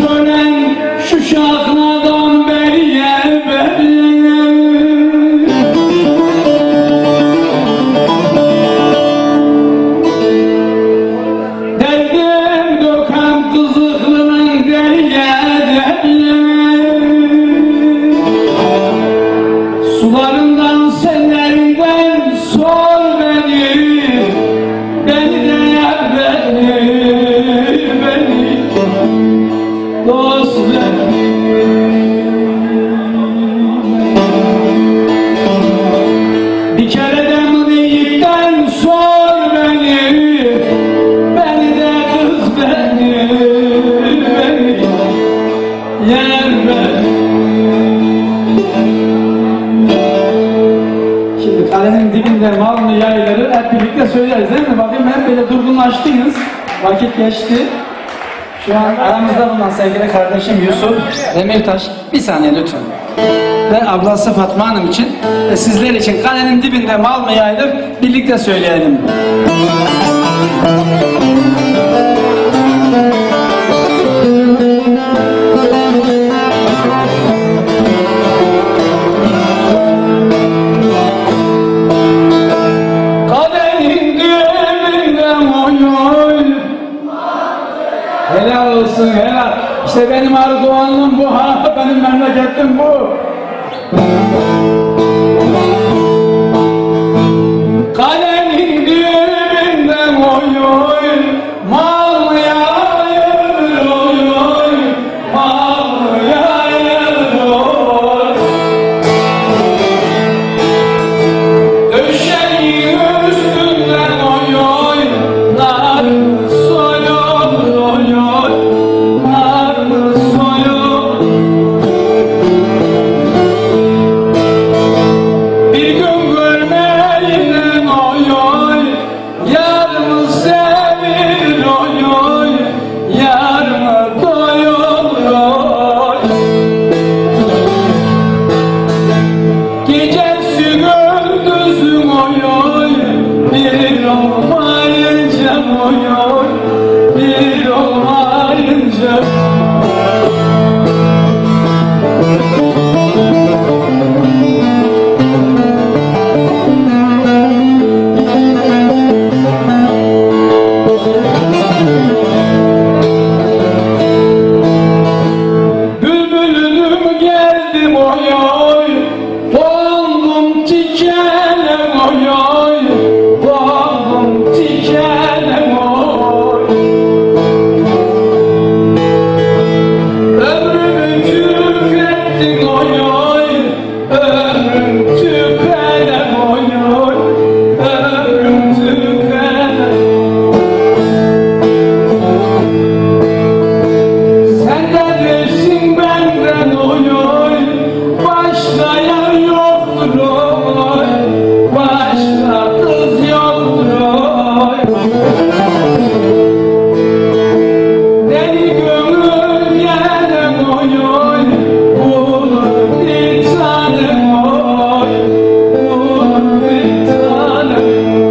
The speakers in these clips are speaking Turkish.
ölen şu şakladan beriye beriye Derdim döken kızıklının deriye deriye Sularından sellerinden sor yer Şimdi kalenin dibinde mal mı yayları hep birlikte söyleriz değil mi? Bakayım hep böyle durgunlaştınız. Vakit geçti. Şu an aramızda bulunan sevgili kardeşim Yusuf Demirtaş. Bir saniye lütfen. Ve ablası Fatma Hanım için ve sizler için kalenin dibinde mal mı yayılır birlikte söyleyelim. Benim Ardoğan'ım bu ha, benim memleketim bu. Deus. Hallelujah.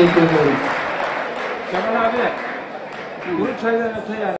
Teşekkür ederim. Kemal abi. Bunu çaydan öte yani.